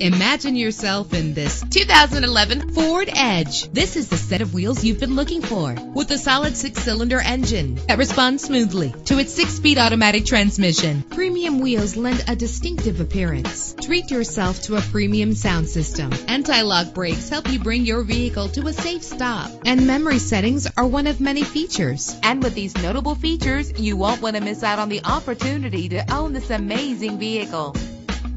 Imagine yourself in this 2011 Ford Edge. This is the set of wheels you've been looking for with a solid six cylinder engine that responds smoothly to its six speed automatic transmission. Premium wheels lend a distinctive appearance. Treat yourself to a premium sound system. Anti lock brakes help you bring your vehicle to a safe stop. And memory settings are one of many features. And with these notable features, you won't want to miss out on the opportunity to own this amazing vehicle